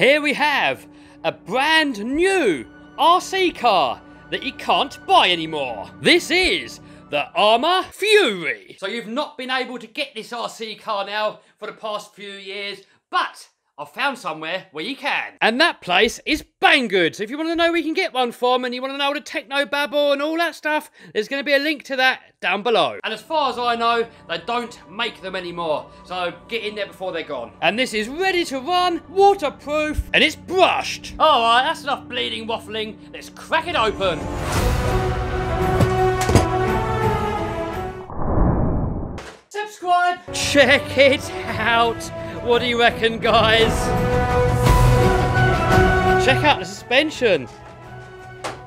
Here we have a brand new RC car that you can't buy anymore. This is the Arrma Fury. So you've not been able to get this RC car now for the past few years, but I've found somewhere where you can. And that place is Banggood. So if you want to know where you can get one from and you want to know the techno babble and all that stuff, there's going to be a link to that down below. And as far as I know, they don't make them anymore. So get in there before they're gone. And this is ready to run, waterproof, and it's brushed. All right, that's enough bleeding waffling. Let's crack it open. Subscribe. Check it out. What do you reckon, guys? Check out the suspension.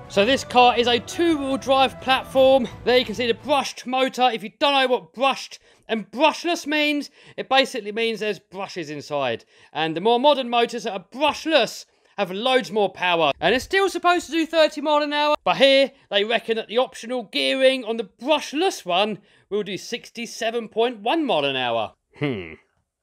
So this car is a two-wheel drive platform. There you can see the brushed motor. If you don't know what brushed and brushless means, it basically means there's brushes inside. And the more modern motors that are brushless have loads more power. And it's still supposed to do 30 mile an hour. But here, they reckon that the optional gearing on the brushless one will do 67.1 mile an hour. Hmm.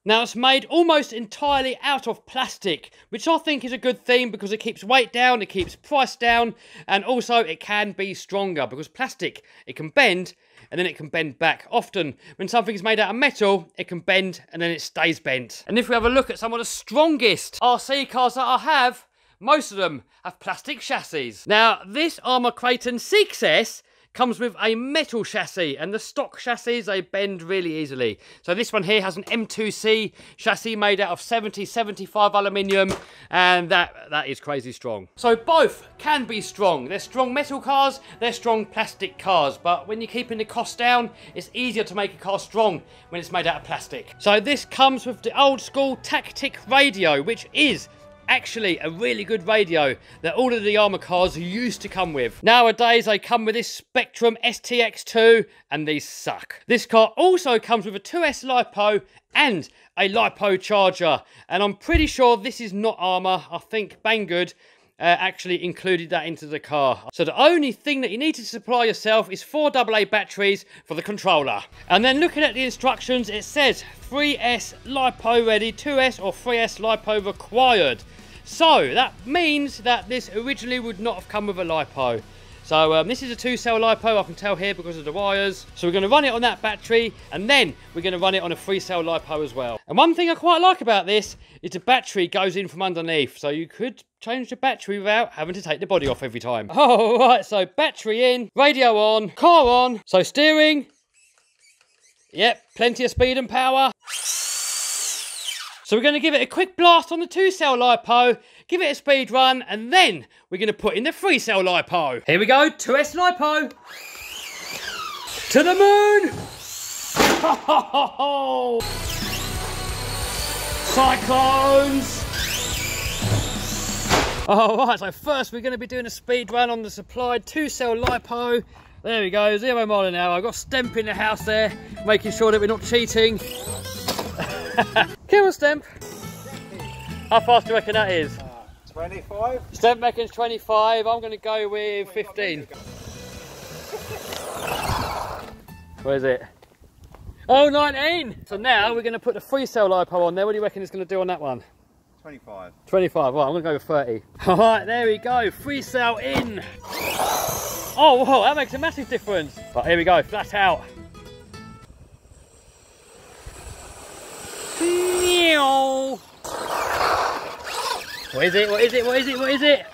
Now it's made almost entirely out of plastic, which I think is a good thing because it keeps weight down, it keeps price down, and also it can be stronger because plastic, it can bend and then it can bend back. Often, when something is made out of metal, it can bend and then it stays bent. And if we have a look at some of the strongest RC cars that I have, most of them have plastic chassis. Now, this Arrma Kraton 6S comes with a metal chassis and the stock chassis they bend really easily. So this one here has an m2c chassis made out of 70 75 aluminium and that that is crazy strong. So both can be strong. They're strong metal cars they're strong plastic cars but when you're keeping the cost down it's easier to make a car strong when it's made out of plastic. So this comes with the old school tactic radio which is actually a really good radio that all of the Arrma cars used to come with. Nowadays, they come with this Spektrum STX2, and these suck. This car also comes with a 2S LiPo and a LiPo charger, and I'm pretty sure this is not Arrma. I think Banggood uh, actually included that into the car. So the only thing that you need to supply yourself is four AA batteries for the controller. And then looking at the instructions, it says 3S LiPo ready, 2S or 3S LiPo required. So that means that this originally would not have come with a LiPo. So um, this is a two cell LiPo, I can tell here because of the wires. So we're going to run it on that battery and then we're going to run it on a three cell LiPo as well. And one thing I quite like about this is the battery goes in from underneath. So you could change the battery without having to take the body off every time. All right, so battery in, radio on, car on. So steering, yep, plenty of speed and power. So we're going to give it a quick blast on the two cell LiPo, give it a speed run, and then we're going to put in the three cell LiPo. Here we go, 2S LiPo. To the moon! Cyclones! Alright, so first we're going to be doing a speed run on the supplied two cell LiPo. There we go, zero mile an hour. I've got Stemp in the house there, making sure that we're not cheating. Kill Stemp. How fast do you reckon that is? Uh, 25. Stemp reckons 25. I'm going to go with 15. Where is it? Oh, 19. So now we're going to put the free cell LiPo on there. What do you reckon it's going to do on that one? 25. 25. Right, I'm going to go with 30. All right, there we go. free cell in. Oh, whoa, that makes a massive difference. Right, here we go. Flat out. What is it? What is it? What is it? What is it?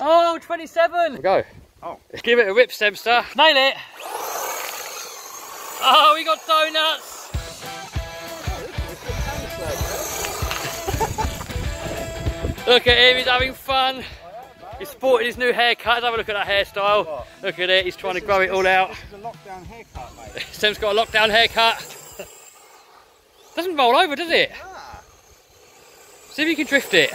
Oh, 27. Go. Oh. Give it a rip, Stempster. Nail it. Oh, we got donuts. look at him, he's having fun. He's sporting his new haircut. Let's have a look at that hairstyle. Look at it, he's trying this to grow is, it all out. This is a lockdown haircut, mate. Sam's got a lockdown haircut. Doesn't roll over, does it? Ah. See if you can drift it.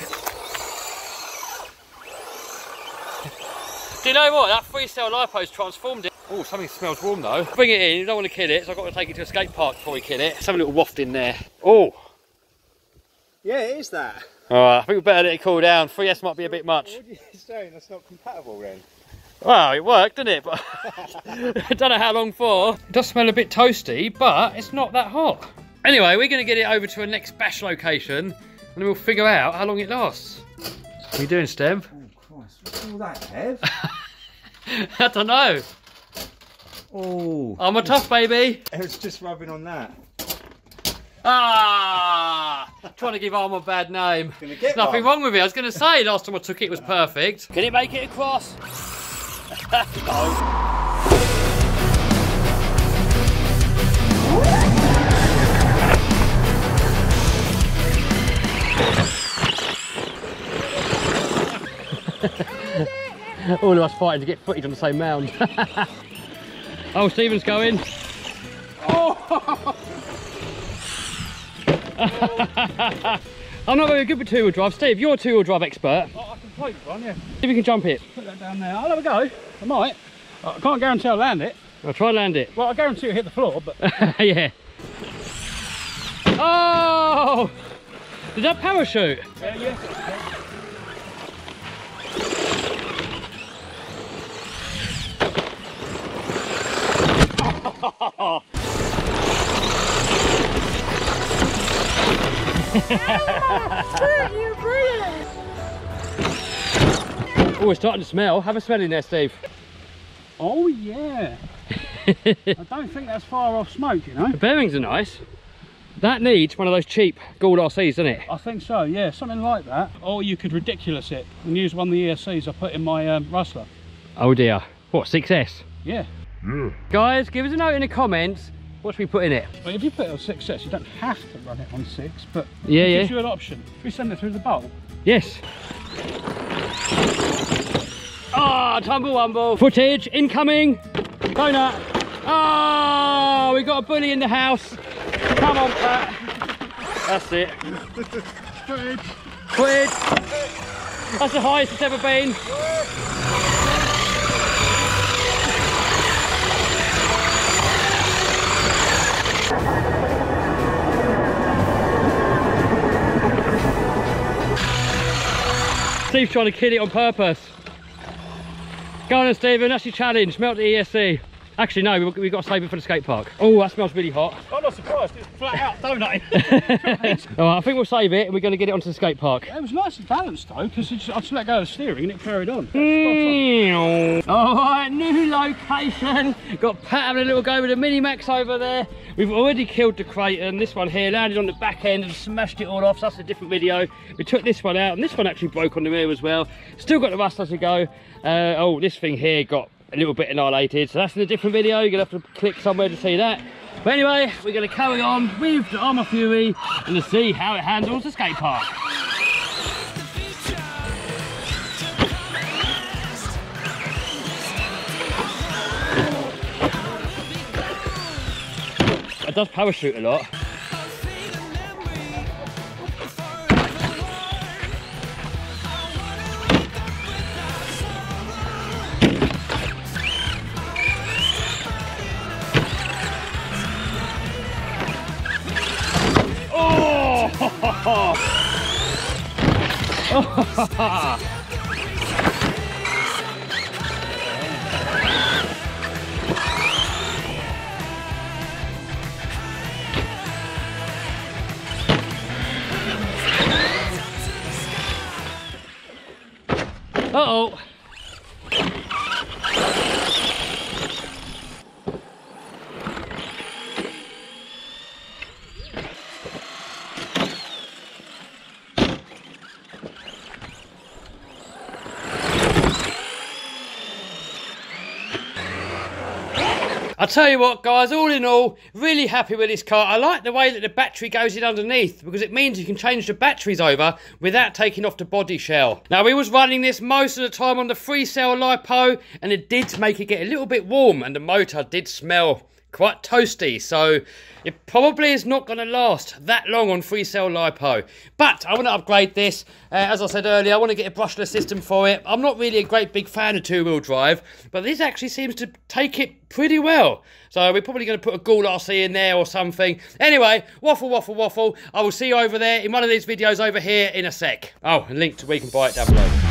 Do you know what? That three cell lipo's transformed it. Oh, something smells warm though. Bring it in, you don't want to kill it, so I've got to take it to a skate park before we kill it. Let's have a little waft in there. Oh. Yeah, it is that. Alright, I think we better let it cool down. 3S might be a bit much. What are you saying? That's not compatible then? Well, it worked, didn't it? But I don't know how long for. It does smell a bit toasty, but it's not that hot. Anyway, we're going to get it over to a next bash location and then we'll figure out how long it lasts. What are you doing, Steve? Oh Christ, what's all that, Kev? I don't know. oh, I'm a tough baby. it was just rubbing on that. Ah! Trying to give Arm a bad name. Gonna get Nothing one. wrong with it. I was going to say last time I took it was perfect. Can it make it across? All of us fighting to get footage on the same mound. oh, Stephen's going. I'm not very good with two-wheel drive. Steve, you're a two-wheel drive expert. Oh, I can plate one, yeah. See if you can jump it. Put that down there. I'll have a go. I might. I can't guarantee I'll land it. I'll try and land it. Well, I guarantee it'll hit the floor, but yeah. Oh! Did that parachute? yeah, yeah. Oh, it's starting to smell. Have a smell in there, Steve. Oh, yeah. I don't think that's far off smoke, you know. The bearings are nice. That needs one of those cheap GoolRCs, doesn't it? I think so, yeah, something like that. Or you could ridiculous it and use one of the ESCs I put in my um, Rustler. Oh dear. What, 6S? Yeah. Guys, give us a note in the comments. What should we put in it? Well, if you put it on 6S, you don't have to run it on 6, but Yeah, it yeah. gives you an option. If we send it through the bowl, Yes. Ah, tumble wumble. Footage incoming. Donut. Ah, we got a bully in the house. Come on, Pat. That's it. footage. Footage. That's the highest it's ever been. Steve's trying to kill it on purpose. Go on Stephen, that's your challenge. Melt the ESC. Actually, no, we've, we've got to save it for the skate park. Oh, that smells really hot. I'm not surprised, it's flat out donut. All right, I think we'll save it and we're going to get it onto the skate park. it was nice and balanced though, because I just let go of the steering and it carried on. All right, new location. Got Pat having a little go with the Mini Max over there. We've already killed the Kraton. This one here landed on the back end and smashed it all off. So that's a different video. We took this one out and this one actually broke on the rear as well. Still got the rust as we go. Uh, oh, this thing here got a little bit annihilated. So that's in a different video. You're going to have to click somewhere to see that. But anyway, we're going to carry on with the Arrma Fury and see how it handles the skate park. It does parachute a lot. Uh-oh. I tell you what, guys, all in all, really happy with this car. I like the way that the battery goes in underneath because it means you can change the batteries over without taking off the body shell. Now, we was running this most of the time on the free cell LiPo and it did make it get a little bit warm and the motor did smell quite toasty, so it probably is not going to last that long on free cell lipo. But I want to upgrade this. Uh, as I said earlier, I want to get a brushless system for it. I'm not really a great big fan of two-wheel drive, but this actually seems to take it pretty well. So we're probably going to put a GoolRC in there or something. Anyway, waffle, waffle, waffle. I will see you over there in one of these videos over here in a sec. Oh, and link to where you can buy it down below.